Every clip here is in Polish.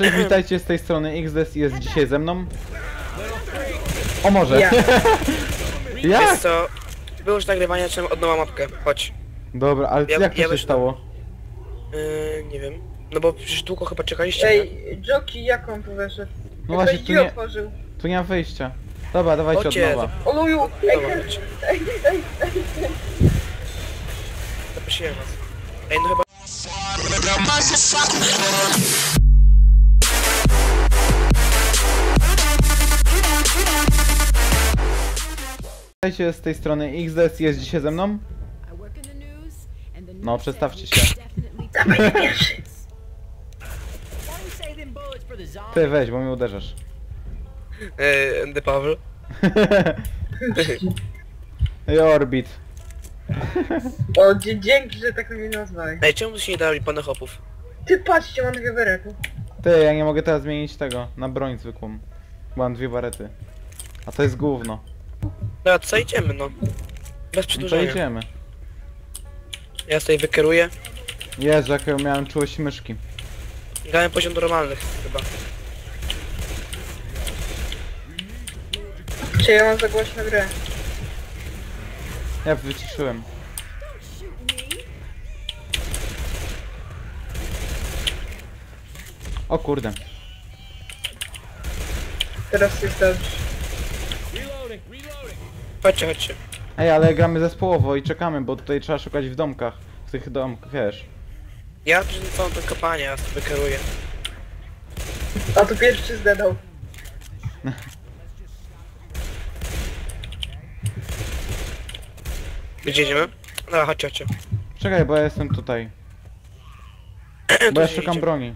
Cześć, witajcie z tej strony XDS jest dzisiaj ze mną. O może. Ja. Jak? Wiesz co, było już nagrywanie, trzeba od nowa mapkę, chodź. Dobra, ale Ja- jak to ja się stało? Yy, nie wiem. No bo przecież długo chyba czekaliście, nie? Ej, Joki, jak on tu weszedł? No Jak właśnie, to tu nie, otworzył. tu nie ma wyjścia. Dobra, dawajcie od Chodźcie, nowa. Oluju, ej, Dobra, ej, chodź. ej, ej, ej. Zaprosiłem was. Ej, no chyba... Witajcie z tej strony XDS jest dzisiaj ze mną. No, przedstawcie się. Ty weź, bo mnie uderzasz. Yy, The Paweł. Ej, Orbit. O, dzie- dzięki, że tak mnie nazwałeś. Ej, czemu się nie dali pana hopów? Ty patrzcie, mam dwie berety. Ty, ja nie mogę teraz zmienić tego na broń zwykłą. Bo mam dwie barety. A to jest gówno. Dobra, co idziemy, no. Bez No to przedłużenia. idziemy. Ja tutaj wykieruję. Jezu, jak ja miałem czułość myszki. Dałem poziom normalnych chyba. Czy ja mam za głośno grę? Ja wyciszyłem. O kurde. Teraz jest dobrze. Chodźcie, chodźcie. Ej, ale gramy zespołowo i czekamy, bo tutaj trzeba szukać w domkach. W tych domkach, wiesz. Ja całą tę kampanię, ja sobie wykieruję. A tu pierwszy zdedał. Gdzie idziemy? Dobra, chodźcie, chodźcie. Czekaj, bo ja jestem tutaj. Bo ja się szukam idzie. broni.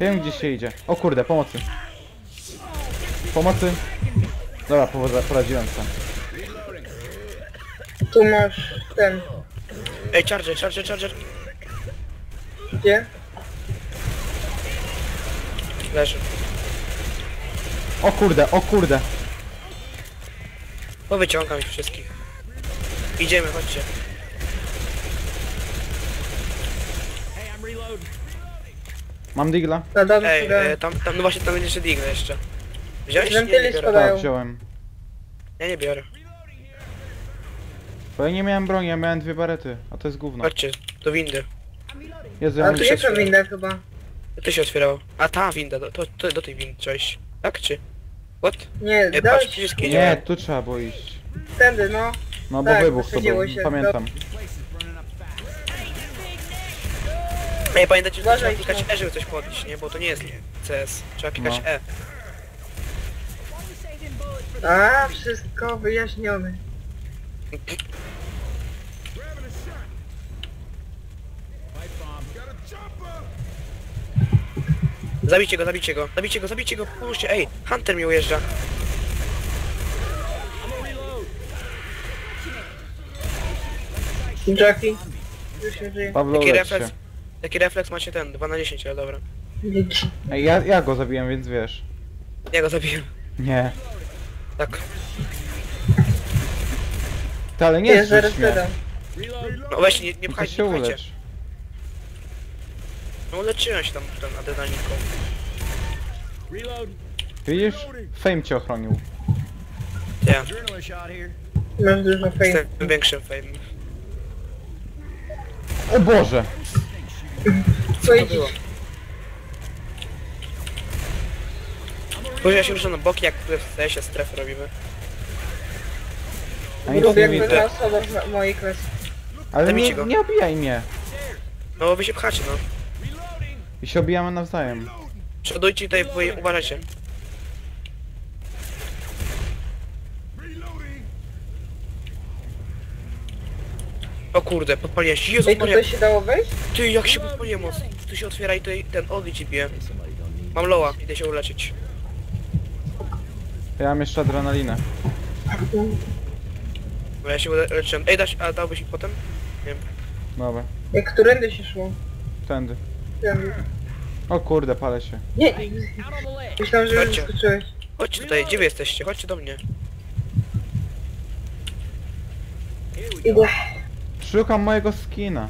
Wiem gdzie się idzie. O kurde, pomocy. Pomocy. Dobra, powodzę, poradziłem sobie. Tu masz ten. Ej, charger, charger, charger. Gdzie? Leży. O kurde, o kurde. Powyciągam ich wszystkich. Idziemy, chodźcie. Mam digla? Na dole Ej, e, tam, tam, no właśnie tam będzie jeszcze Digna jeszcze. Wziąłeś? Nie, Wentyli nie biorę. spadają. Tak, wziąłem. Ja nie biorę. Bo ja nie miałem broni, ja miałem dwie barety. A to jest gówno. Chodźcie, do windy. Jezu, ja A mam... tu nie są winne chyba. To się otwierało. A ta winda, do, to, to, do tej windy trzeba iść. Tak czy? What? Nie, Nie, dałeś patrz, wszystkie Nie, idziemy. tu trzeba było iść. tędy, no. No bo Tak, wybuch to był, wysadziło się. pamiętam. Ej, pamiętajcie, że trzeba Uważaj, klikać no. E, żeby coś podnieść, nie? Bo to nie jest CS. Trzeba klikać No. E. A, wszystko wyjaśnione. Zabijcie go, zabijcie go, zabijcie go, zabijcie go, pomóżcie, ej, Hunter mi ujeżdża. Jackie. Już nie żyje. Pawlo, Taki lecz refleks, się. taki refleks macie ten, 2 na 10, ale dobra. Dzięki. Ej, ja, ja go zabiłem, więc wiesz. Ja go zabiję. Nie. Tak. Ty, ale nie zaraz mnie. No weź, nie, nie No to pchajcie, się nie pchajcie. ulecz. No uleczyłem się tam, ten adrenalinką. Widzisz? Fame cię ochronił. Ja, Masz dużo fame. jestem większym fame. O Boże! Co to było? Później ja się ruszę na boki, jak w CS-ie strefy robimy. A nic Lubię nie jakby widzę. mojej klasy. Ale Zabijcie nie, go. nie obijaj mnie. No bo wy się pchacie, no. I się obijamy nawzajem. Przodujcie tutaj, bo uważajcie. O kurde, podpaliłem się. Jezus Ej, Maria, tutaj się dało wejść? ty jak się podpaliłem mocno. Tu się otwiera i tutaj ten ogień ci bije. Mam loła, idę się uleczyć. Ja mam jeszcze adrenalinę. Bo ja się leczyłem. Ej, dasz, a dałbyś mi potem? Nie wiem. Dobra. Jak którędy się szło? Tędy. Tędy. O kurde, palę się. Nie, myślałem, że już Chodźcie. skoczyłeś. Chodźcie tutaj, gdzie wy jesteście? Chodźcie do mnie. Idę. Szukam mojego skina.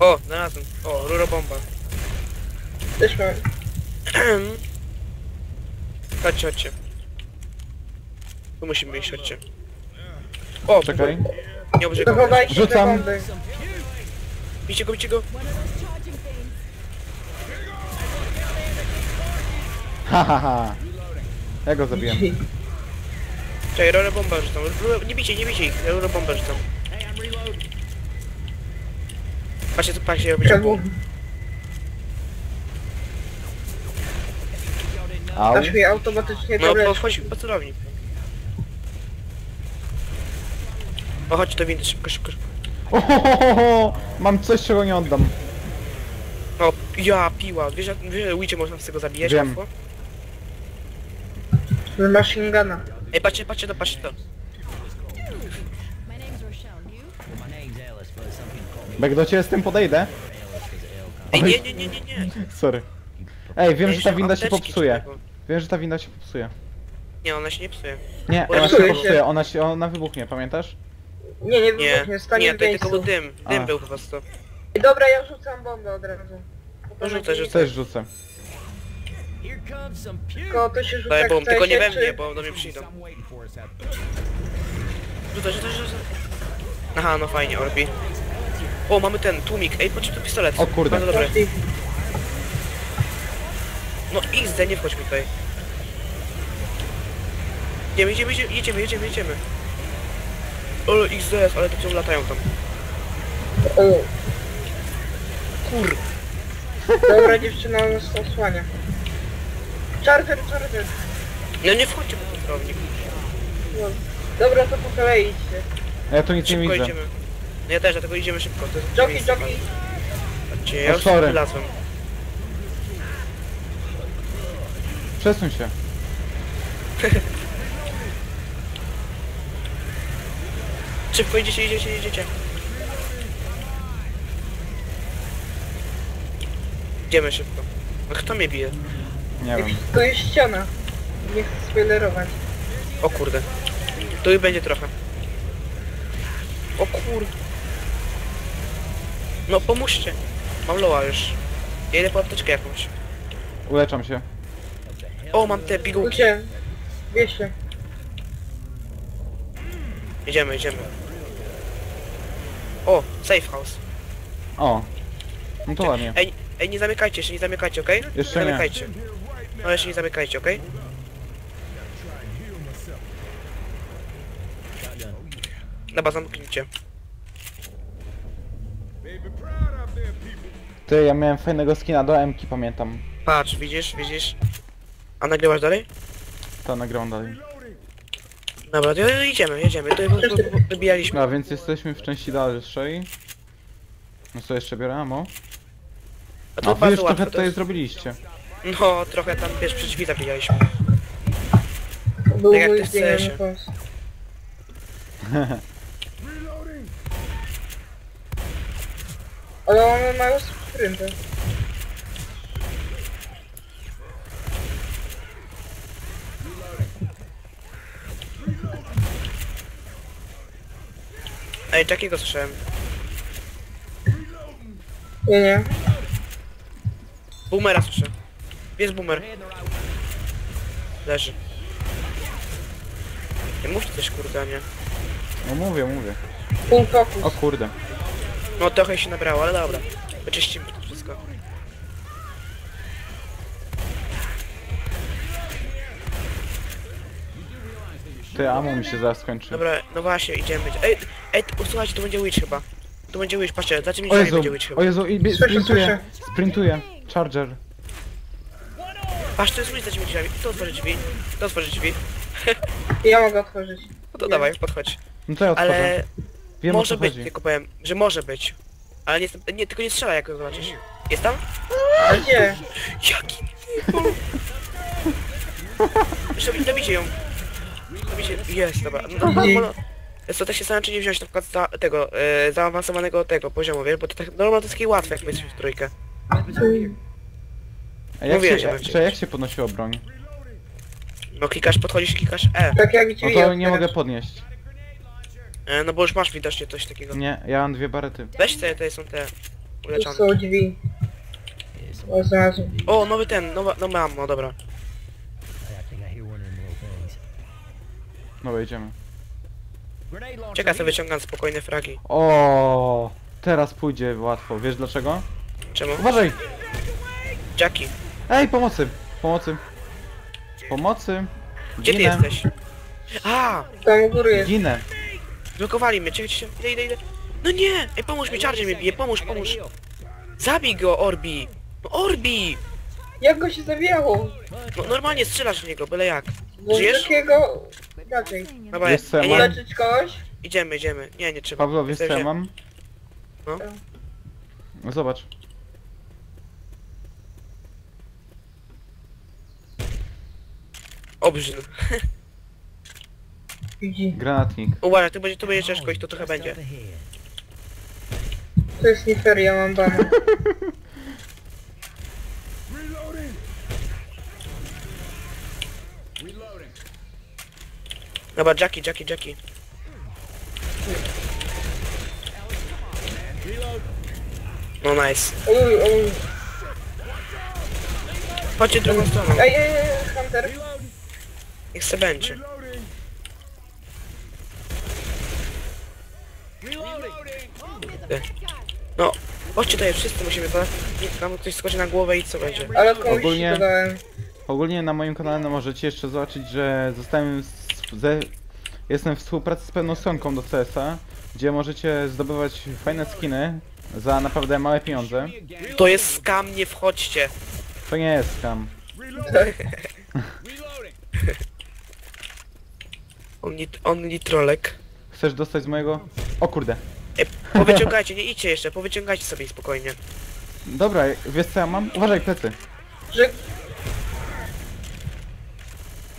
O, znalazłem. O, rurobomba. Też mam. chodźcie, chodźcie. Tu musimy iść, chodźcie. O, Czekaj. nie obrzegam. Zachowajcie te Rzucam. bomby. Bicie go, bicie go. Ha ha ha. Ja go zabiłem. Czekaj, rurobomba rzucam. Rurę- Nie bicie, nie bicie ich. Ja rurobomba rzucam. Patrzcie, co patrzcie, robicie. Czemu? Au. Aż mi automatycznie No, to wchodź po celownik. O, chodź do windy, szybko, szybko, szybko. Ohohoho! Mam coś, czego nie oddam. O, ja, piła. Wiesz, jak- wiesz że Witcher można z tego zabijać Wiem. łatwo? Z machine guna. Ej, patrzcie, patrzcie to, patrzcie to. My name's Rochelle. You? Bo jak do ciebie z tym podejdę. Ej, nie, nie, nie, nie, nie. Sorry. Ej, wiem, Ej, że ta winda się apteczki popsuje. człowieku. Wiem, że ta winda się popsuje. Nie, ona się nie psuje. Nie, Bo ona się psuje się. popsuje, ona się, ona wybuchnie, pamiętasz? Nie, nie Nie, wybuchnie, stanie nie, w to tylko był miejscu. dym. Dym A. był po prostu. Ej, Dobra, ja rzucam bombę od razu. No rzucaj, rzucaj. Też rzucę. Tylko to się rzuca Daj jak bom, tylko nie we mnie, czy- bo do mnie przyjdą. Rzucaj, rzucaj, rzucaj. Aha, no fajnie, Orbi. O, mamy ten tłumik. Ej, patrz tu pistolet. O kurde. Bardzo dobry. No XD, nie wchodź mi tutaj. Jedziemy, jedziemy, jedziemy, jedziemy, jedziemy, jedziemy. Ale XD, ale to ciągle latają tam. O, Kur... Dobra, dziewczyna nas osłania. Charger, charger. No nie wchodźcie po ten sterownik. No. Dobra, to po kolei idźcie. Ja tu nic nie Szybko widzę. idziemy. No ja też, dlatego idziemy szybko. To jest Jockey, miejsce, jockey. Chodźcie, ja już wylazłem. Przesuń się. Szybko idziecie, idziecie, idziecie. Idziemy szybko. No kto mnie bije? Nie wiem. To jest ściana. Nie chcę spoilerować. O kurde. Tu i będzie trochę. O kur... No pomóżcie. Mam loa już. Ja idę po apteczkę jakąś. Uleczam się. O, mam te pigułki. Gdzie? Wiesie. Idziemy, idziemy. O, safe house. O. No to ładnie. Ej, ej, nie zamykajcie, jeszcze nie zamykajcie, okej? Jeszcze nie nie. zamykajcie. No jeszcze nie zamykajcie, okej? Dobra, zamknijcie. Ty, ja miałem fajnego skina do M-ki, pamiętam. Patrz, widzisz, widzisz? A nagrywasz dalej? To nagrywam dalej. Dobra, to idziemy, jedziemy. To wy- wybijaliśmy. No, a więc jesteśmy w części dalszej. No co jeszcze biorę ammo? A to A wy bardzo już łatwe. trochę To tutaj jest... zrobiliście. No, trochę tam, wiesz, przy drzwi zabijaliśmy. Był Tak jak mój ty chcesz. pomysł. Ale one mają. Ej, Jackiego słyszałem. Nie, nie. Boomera słyszę. Jest boomer. Leży. Nie mówcie coś kurde, a nie. No mówię, mówię. O kurde. No trochę się nabrało, ale dobra. Wyczyścimy to wszystko. Ty, ammo mi się zaraz skończy. Dobra, no właśnie, idziemy. Ej, ej, słuchajcie, tu będzie witch chyba. Tu będzie witch, patrzcie, za tymi O drzwiami Jezu, będzie witch chyba. o Jezu, i bie- Słyszę, sprintuje, sprintuje. Charger. Patrz, to jest witch za tymi drzwiami. To otworzy drzwi. To otworzy drzwi. Ja mogę otworzyć. No to dawaj, podchodź. No to ja otworzę. Ale Wiem o może co być, chodzi. tylko powiem, że może być. Ale nie, nie tylko nie strzela jak go zobaczysz. Jest tam? A gdzie? Jaki Jeszcze dobicie ją. Jest, dobra. No, no, no, no. Jest to tak się zastanawiam, czy nie wziąć na przykład za, tego, e, zaawansowanego tego poziomu, wiesz, bo to tak, normalnie to jest takie łatwe, jak my jesteśmy w trójkę. A jak Mówiłem, się, że jak, czy jak się podnosiło broń? No klikasz, podchodzisz, klikasz E. Tak jak ci No to nie mogę podnieść. e no bo już masz widocznie coś takiego. Nie, ja mam dwie barety. Weź te, te są te... Tu uleczony. są drzwi. O, znalazłem. O, nowy ten, nowa, nowe ammo, dobra. No wejdziemy. Czekaj, sobie wyciągam spokojne fragi. O, teraz pójdzie łatwo. Wiesz dlaczego? Czemu? Uważaj! Jackie, Ej, pomocy! Pomocy! Pomocy! gdzie ty Ginę. jesteś? A, Tam u góry jest. Ginę! blokowali mnie, czekaj, czekaj, idę, idę, idę. No nie! Ej, pomóż mi, Charger mnie bije, pomóż, pomóż. Zabij go, Orbi! No Orbi! Jak go się zabijało? No normalnie strzelasz w niego, byle jak. Bo Żyjesz? takiego... Raczej. Dobra, Wiesz co ja ja mam? nie, Uleczyć kogoś? idziemy, idziemy. Nie, nie trzeba. Pawlo, wiesz co ja Jesteśmy- mam? No. No zobacz. Obrzyn. Widzi. Granatnik. Uważaj, tu będzie, tu będzie ciężko i to trochę będzie. To jest nie fair, ja mam bana. Dobra, Jackie, Jackie, Jackie. No nice. Oj, oj. Chodźcie drugą stroną. Ej, ej, ej, Hunter. Niech se będzie. Ty. No, chodźcie tutaj wszyscy musimy, bo tam ktoś skoczy na głowę i co będzie? Ale komuś Ogólnie- Ogólnie... dodałem. Ogólnie na moim kanale no, możecie jeszcze zobaczyć, że zostałem z, ze, jestem w współpracy z pewną stronką do CS-a, gdzie możecie zdobywać fajne skiny za naprawdę małe pieniądze. To jest skam, nie wchodźcie. To nie jest scam. Only, only trolek. Chcesz dostać z mojego... O kurde. Ej, powyciągajcie, nie idźcie jeszcze, powyciągajcie sobie spokojnie. Dobra, wiesz co ja mam? Uważaj, plecy. Że...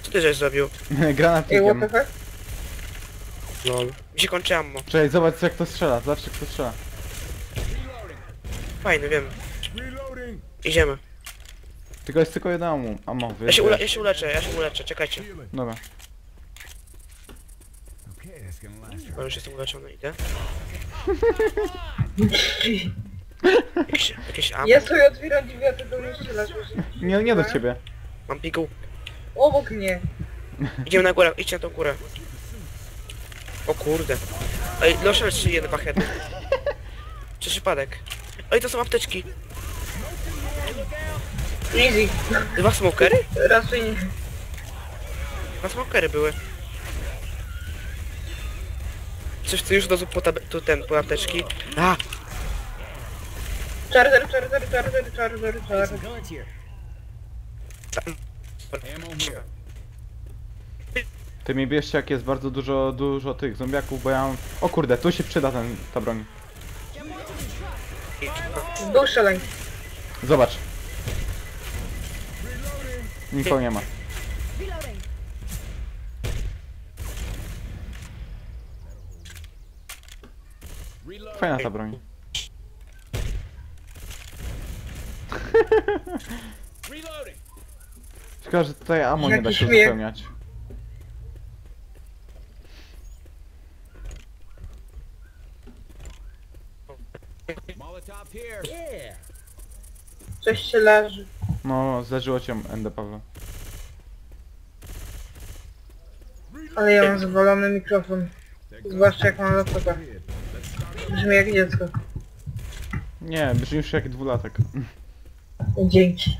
Co ty żeś zrobił? Ej, what Granatnikiem. the fuck? Lol. Mi się kończy ammo. Czekaj, zobacz jak to strzela, zobacz jak to strzela. Fajny, wiem. Idziemy. Tylko jest tylko jedno ammo, ammo Ja się, ule ja się uleczę, ja się uleczę, czekajcie. Dobra. Bo już jestem uleczony, idę. Jakieś, jakieś ammo. Ja sobie otwieram drzwi, a ty do mnie strzelasz. Nie, nie do ciebie. Mam piguł. Obok mnie. Idziemy na górę, idźcie na tą górę. O kurde. Ej, Loszel strzelił dwa heady. Czy przypadek? Ej, to są apteczki. Easy. Dwa smokery? Raczej nie. Dwa smokery były. Coś ty już do po, tu ten, po apteczki. A! Charger, charger, charger, charger, charger. Ty mi bierzcie jak jest bardzo dużo, dużo tych zombiaków, bo ja mam... O kurde, tu się przyda ten, ta broń. Był szaleń. Zobacz. Nikogo nie ma. Fajna ta broń. Szkoda, że tutaj ammo nie da się uzupełniać. Yeah. Coś się leży. No, zdarzyło cię Ende Paweł. Ale ja mam zwolony mikrofon. Zwłaszcza jak mam laptopa. Brzmi jak dziecko. Nie, brzmisz jak dwulatek. Dzięki.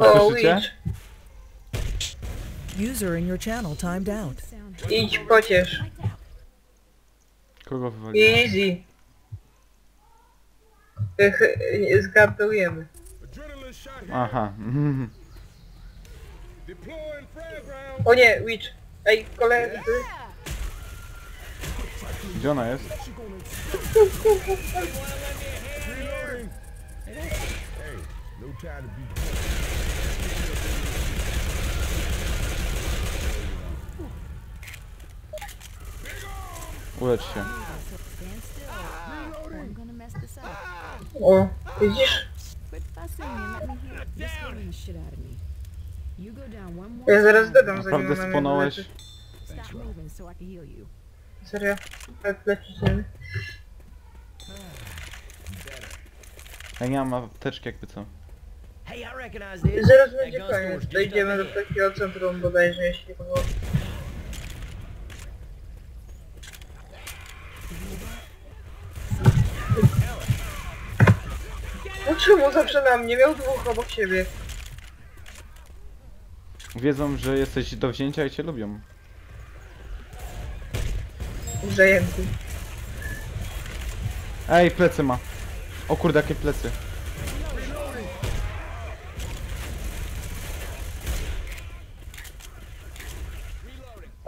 O, Słyszycie? Witch. User in your channel timed out. Idź pociesz. Kogo wywaliło? Easy. Zgartujemy. Aha. O nie, Witch. Ej, koledzy. Gdzie ona jest? You go down one more Ja zaraz dodam, zanim Naprawdę spłonąłeś. Serio? Tak lecicie. Ja nie mam apteczki jakby co. Hey, I recognize this. Zaraz będzie koniec. Dojdziemy do takiego centrum bodajże, jeśli to było. No czemu zawsze na mnie? Miał dwóch obok siebie. Wiedzą, że jesteś do wzięcia i cię lubią. Zajęty. Ej, plecy ma. O kurde, jakie plecy.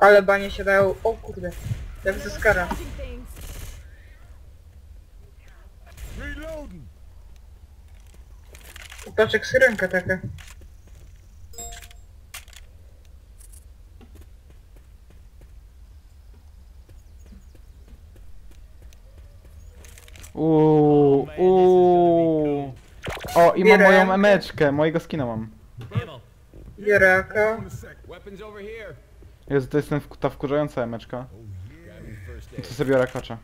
Ale banie się dają. O kurde. Jak ze skara. Patrz jak syrenka taka. Uuu, uuu. O, i mam Bierę. moją emeczkę, mojego skina mam. Ammo. Jeraka. Weapons over here. Jest, to jest ten, ta wkurzająca emeczka. I to sobie biorę here.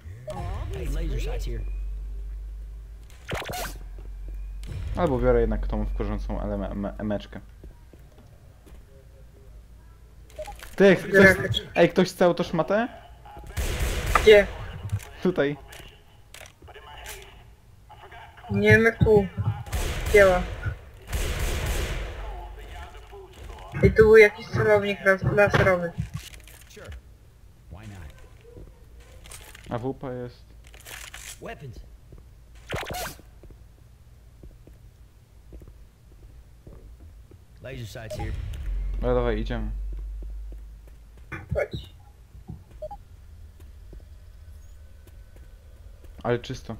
Albo biorę jednak tą wkurzającą emeczkę. Ty, ktoś, ej, ktoś chce autoszmatę? Gdzie? Tutaj. Nie jak tu. I tu był jakiś celownik las laserowy. A wupa jest. Weapons. Laser sights here. No dawaj, idziemy. Chodź. Ale czysto.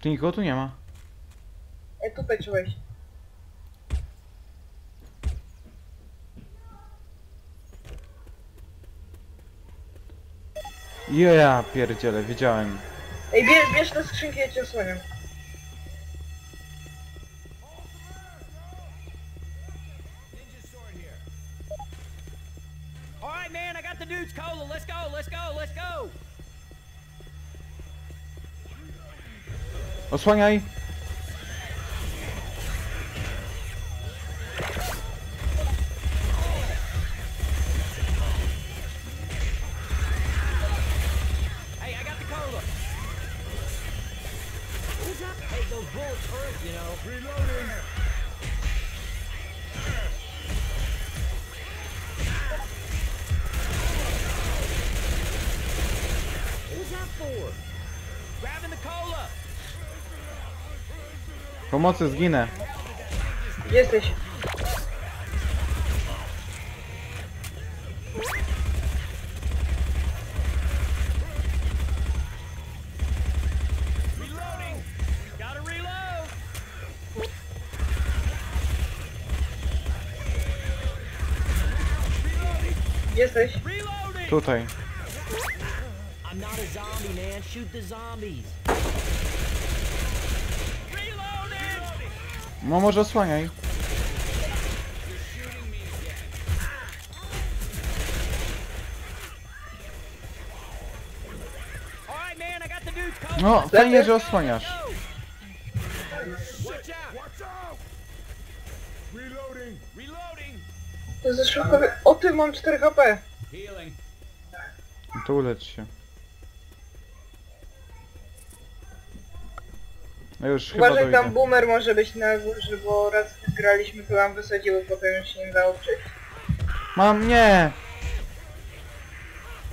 Tu nikogo tu nie ma. Ej, tutaj trzeba iść. Ja pierdzielę, wiedziałem. Ej, bierz, bierz te skrzynki, ja cię osłaniam. Man, I got the dude's cola. Let's go, let's go, let's go. Osłaniaj! Pomocy, zginę. Jesteś? Gdzie jesteś? Tutaj. No może osłaniaj. No, fajnie, że osłaniasz. To za szybko. Mam 4 HP. Healing. To ulecz się. No już chyba Uważaj, tam dojdę. boomer może być na górze, bo raz graliśmy, to nam wysadziło, potem już się nie dało przejść. Mam, nie!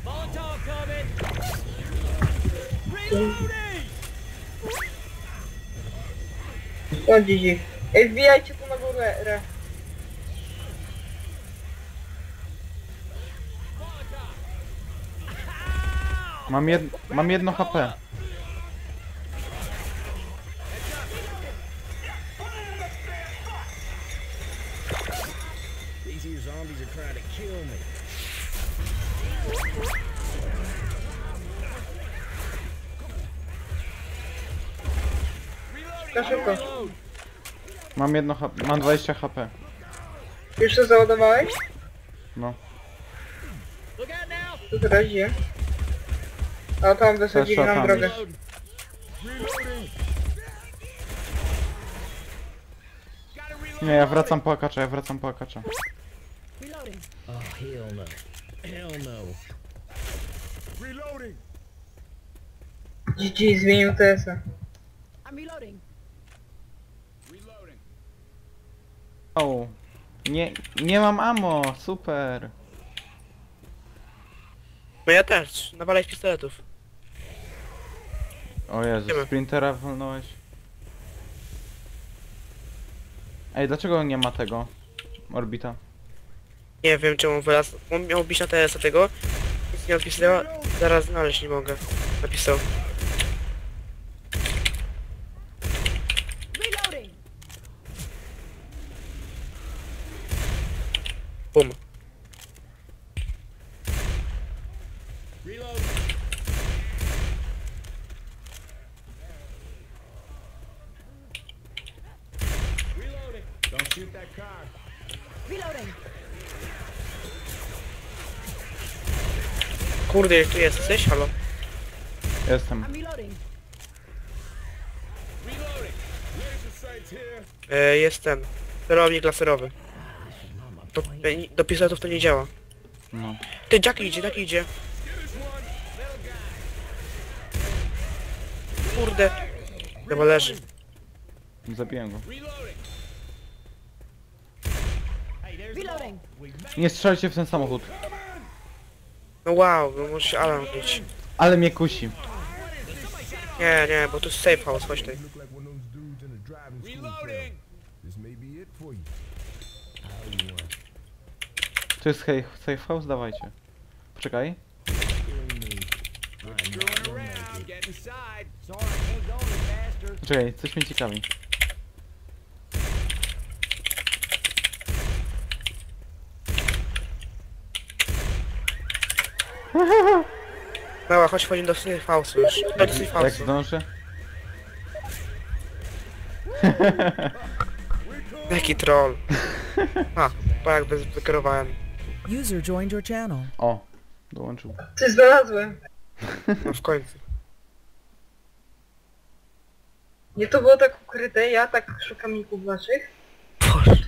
Molotov coming. Reloading. Ich. Ej, wbijajcie tu na górę. Re. Mam, jed mam jedno HP. Szybko. Mam jedno HP, mam 20 HP. Już to załadowałeś? No. To teraz gdzie? A tam wysadzili Też nam drogę. Nie, ja wracam po akacza, ja wracam po akacza. Reloading. Reloading. GG zmienił TS-a. I'm reloading. Reloading. O, nie, nie mam ammo, super. No ja też, nawalaj z pistoletów. O Jezu, Idziemy. sprintera wolnąłeś. Ej, dlaczego nie ma tego? Orbita. Nie wiem czemu wylaz. On miał bić na TS tego. Nic nie odpisała. Zaraz znaleźć nie mogę. Napisał. Reloading. Bum. Reload. Reloading. Don't shoot that car. Reloading. Kurde, jak tu jesteś? Halo? Jestem. E, jest ten. Sterownik laserowy. To, e, do pistoletów to nie działa. No. Ty, Jack idzie, Jack idzie. Kurde. Chyba leży. Zabiłem go. Nie strzelajcie w ten samochód. No wow, no się alarm bić. Ale mnie kusi. Nie, nie, bo to jest safe house, chodź tutaj. To jest safe, safe house? Dawajcie. Poczekaj. Poczekaj, coś mnie ciekawi. Dobra, chodź wchodzimy do safe house'u już. Chodź do safe Jak zdążę? Jaki troll. A, bo jakby wykierowałem. User joined your channel. O, dołączył. Ty znalazłem. No w końcu. Nie to było tak ukryte, ja tak szukam ników waszych.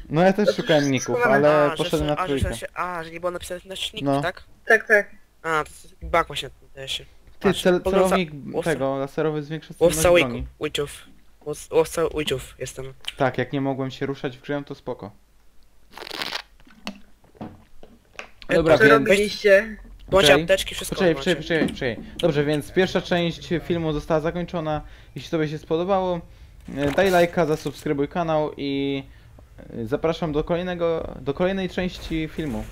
No ja też To szukałem ników, ale a, poszedłem że, na a, że, trójkę. się, a, że nie było napisane na silniku, No. tak? Tak, tak. A, to jest bug właśnie na tym się. Ty, cel, Poza- celownik łowca- tego laserowy zwiększa celność Łowca broni. witchów. Łowca- Łowca witchów jestem. Tak, jak nie mogłem się ruszać w grze, to spoko. Dobra, Co więc... robiliście? Bądź Okej. apteczki, wszystko Poczekaj, macie. poczekaj, poczekaj, poczekaj. Dobrze, więc pierwsza część filmu została zakończona. Jeśli Tobie się spodobało, e, daj lajka, zasubskrybuj kanał i e, zapraszam do kolejnego, do kolejnej części filmu.